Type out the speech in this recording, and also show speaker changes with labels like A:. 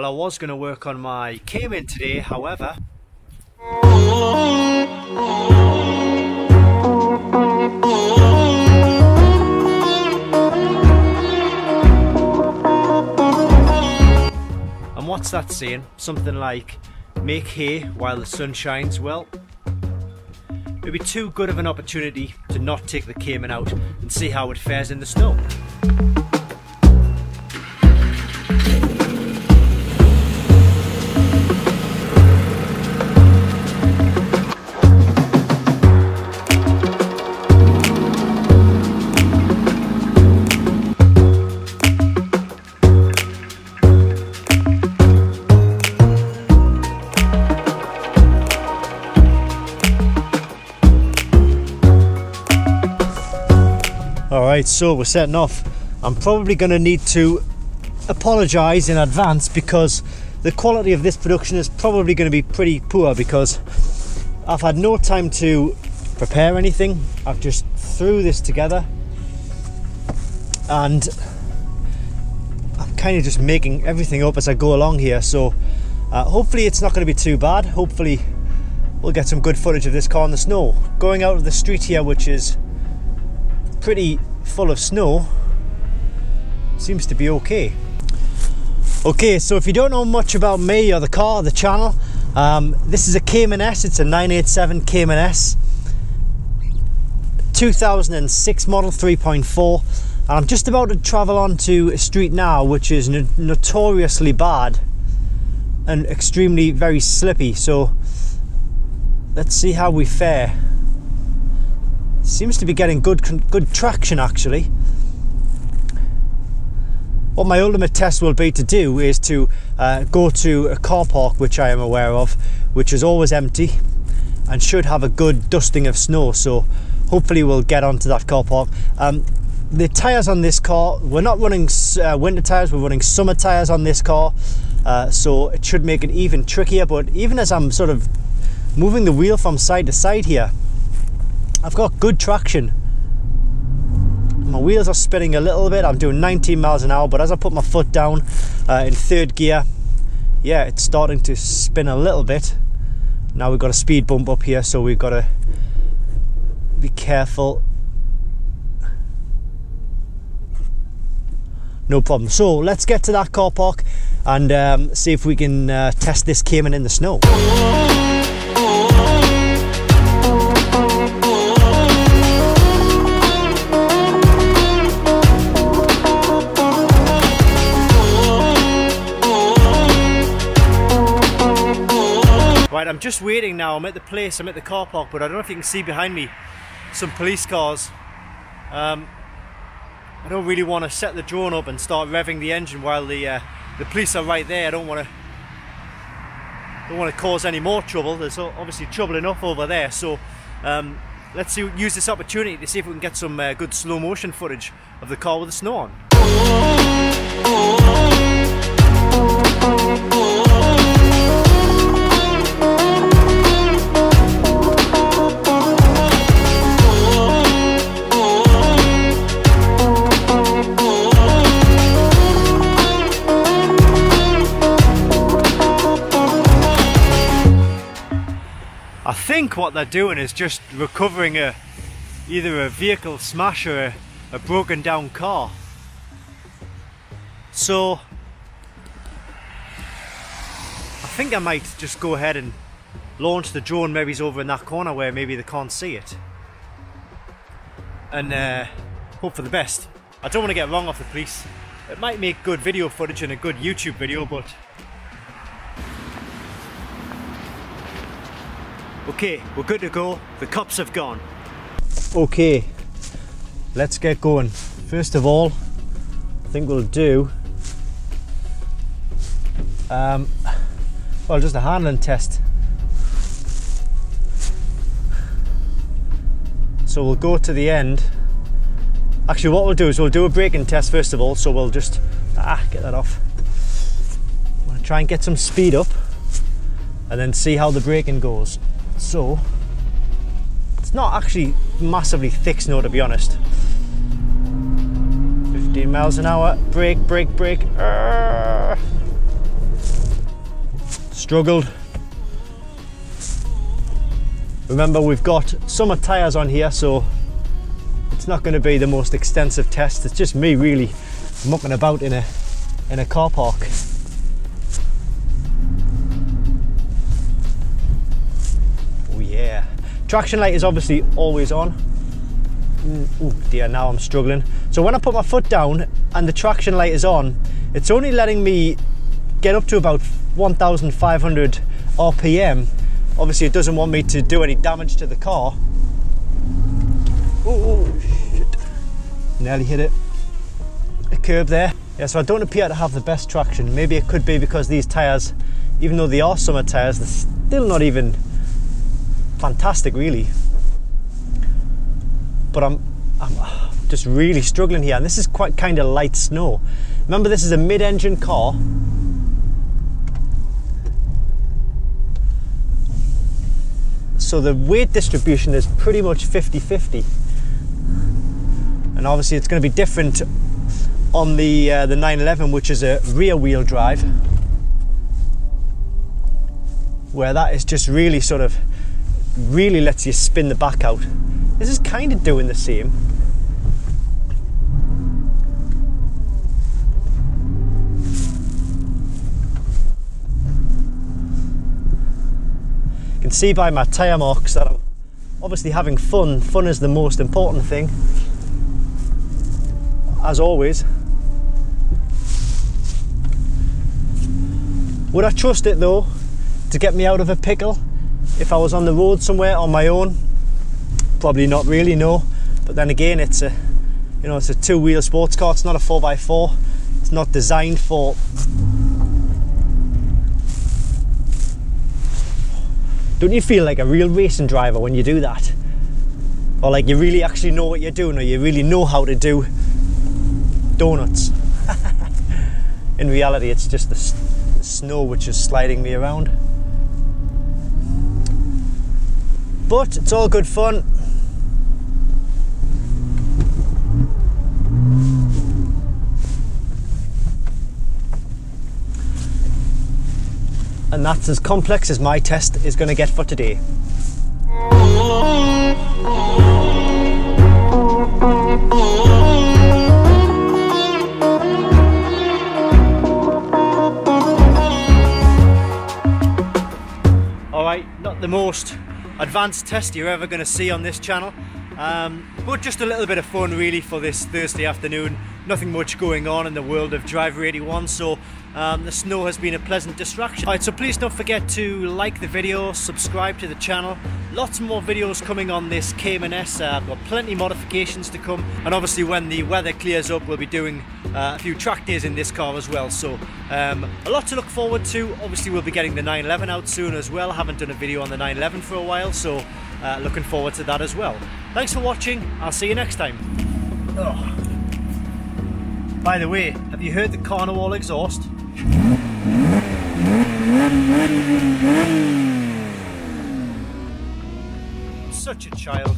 A: Well, I was going to work on my Cayman today, however... And what's that saying? Something like, make hay while the sun shines? Well, it'd be too good of an opportunity to not take the Cayman out and see how it fares in the snow. Alright, so we're setting off. I'm probably going to need to apologise in advance because the quality of this production is probably going to be pretty poor because I've had no time to prepare anything. I've just threw this together and I'm kind of just making everything up as I go along here. So uh, hopefully it's not going to be too bad. Hopefully we'll get some good footage of this car in the snow. Going out of the street here, which is pretty full of snow. Seems to be okay. Okay so if you don't know much about me or the car or the channel um, this is a Cayman S. It's a 987 Cayman S. 2006 model 3.4 and I'm just about to travel onto a street now which is no notoriously bad and extremely very slippy. So let's see how we fare seems to be getting good good traction actually. What my ultimate test will be to do is to uh, go to a car park which I am aware of which is always empty and should have a good dusting of snow. So hopefully we'll get onto that car park. Um, the tyres on this car we're not running uh, winter tyres we're running summer tyres on this car. Uh, so it should make it even trickier but even as I'm sort of moving the wheel from side to side here I've got good traction. My wheels are spinning a little bit. I'm doing 19 miles an hour, but as I put my foot down uh, in third gear, yeah, it's starting to spin a little bit. Now we've got a speed bump up here, so we've got to be careful. No problem. So let's get to that car park and um, see if we can uh, test this Cayman in the snow. I'm just waiting now. I'm at the place, I'm at the car park, but I don't know if you can see behind me some police cars. Um, I don't really want to set the drone up and start revving the engine while the uh, the police are right there. I don't want to don't want to cause any more trouble. There's obviously trouble enough over there. So um, let's see, use this opportunity to see if we can get some uh, good slow motion footage of the car with the snow on. Think what they're doing is just recovering a either a vehicle smash or a, a broken down car. So I think I might just go ahead and launch the drone maybe it's over in that corner where maybe they can't see it. And uh, hope for the best. I don't want to get wrong off the police. It might make good video footage and a good YouTube video, but Okay, we're good to go. The cops have gone. Okay, let's get going. First of all, I think we'll do um, well, just a handling test. So we'll go to the end. Actually, what we'll do is we'll do a braking test first of all. So we'll just ah get that off. We'll try and get some speed up, and then see how the braking goes. So, it's not actually massively thick snow to be honest. 15 miles an hour, brake, brake, brake. struggled. Remember we've got summer tyres on here so it's not going to be the most extensive test. It's just me really mucking about in a in a car park. Traction light is obviously always on. Oh dear, now I'm struggling. So when I put my foot down and the traction light is on, it's only letting me get up to about 1,500 RPM Obviously it doesn't want me to do any damage to the car. Oh, shit. Nearly hit it. A curb there. Yeah, so I don't appear to have the best traction. Maybe it could be because these tyres, even though they are summer tyres, they're still not even fantastic really. But I'm, I'm just really struggling here. And this is quite kind of light snow. Remember this is a mid-engine car So the weight distribution is pretty much 50-50. And obviously it's going to be different on the uh, the 911 which is a rear wheel drive where that is just really sort of really lets you spin the back out. This is kind of doing the same. You can see by my tyre marks that I'm obviously having fun. Fun is the most important thing, as always. Would I trust it though to get me out of a pickle if I was on the road somewhere on my own? Probably not really, no. But then again, it's a you know it's a two-wheel sports car. It's not a 4x4. It's not designed for Don't you feel like a real racing driver when you do that? Or like you really actually know what you're doing or you really know how to do donuts? In reality, it's just the, the snow which is sliding me around. But it's all good fun. and that's as complex as my test is going to get for today. Alright, not the most advanced test you're ever going to see on this channel, um, but just a little bit of fun really for this Thursday afternoon. Nothing much going on in the world of Driver 81, so um, the snow has been a pleasant distraction. Alright, so please don't forget to like the video, subscribe to the channel. Lots more videos coming on this Cayman S. Uh, I've got plenty modifications to come, and obviously when the weather clears up, we'll be doing uh, a few track days in this car as well. So um, a lot to look forward to. Obviously, we'll be getting the 911 out soon as well. Haven't done a video on the 911 for a while, so uh, looking forward to that as well. Thanks for watching. I'll see you next time. Oh. By the way, have you heard the Carnival exhaust? Such a child.